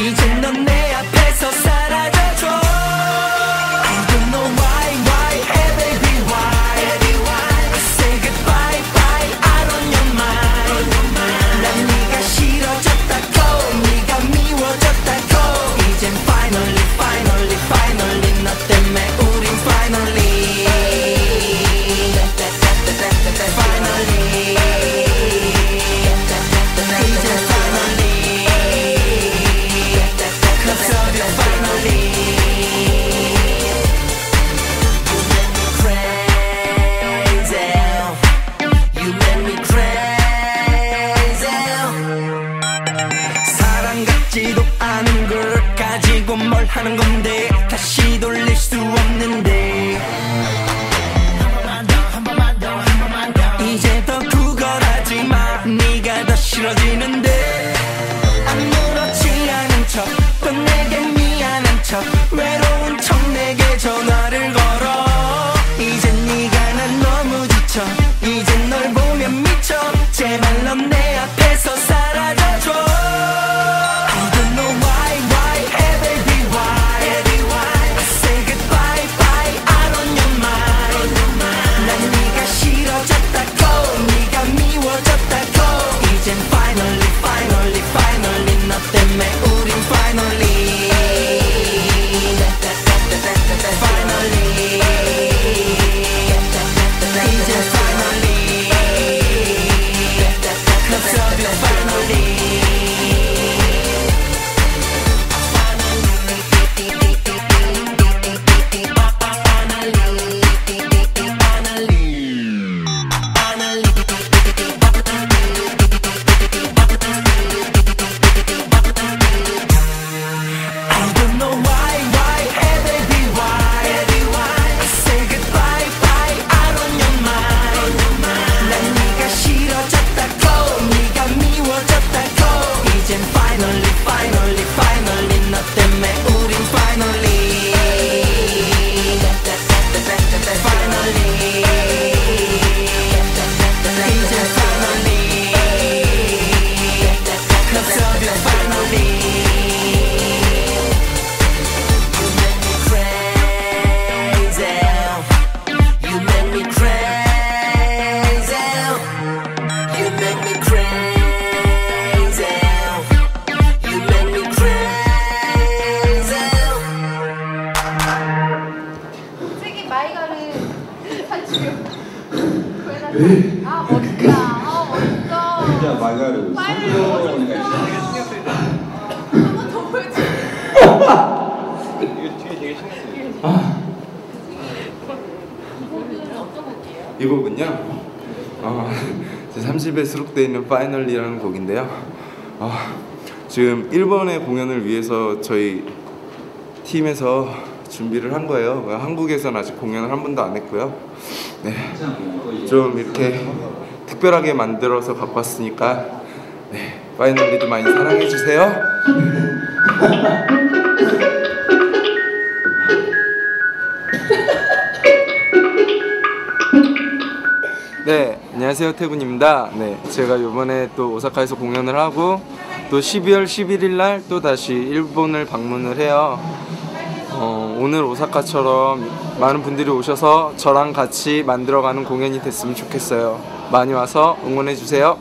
미쳐 같지도 않은 걸 가지고 뭘 하는 건데 다시 돌릴 수 없는데. 이제 더 구걸하지 마. 네가 더 싫어지는데. 아무렇지 않은 척 또 내게 미안한 척 외로운 척 내게 전화 and finally. finally 아 멋있다. 아 멋있다. 진짜 말가루 빨리 성공하니까 한번 더 보여줘. 이거 뒤에 되게 신났어요. 이거는 어떤 곡이에요? 이 곡은요. 어, 제 30에 수록되어 있는 파이널리라는 곡인데요. 어, 지금 일본의 공연을 위해서 저희 팀에서 준비를 한 거예요. 한국에서는 아직 공연을 한 번도 안 했고요. 네, 좀 이렇게 특별하게 만들어서 갖고 왔으니까 네, 파이널리도 많이 사랑해 주세요. 네, 안녕하세요 태군입니다. 네, 제가 이번에 또 오사카에서 공연을 하고 또 12월 11일 날 또 다시 일본을 방문을 해요. 어, 오늘 오사카처럼 많은 분들이 오셔서 저랑 같이 만들어가는 공연이 됐으면 좋겠어요. 많이 와서 응원해 주세요.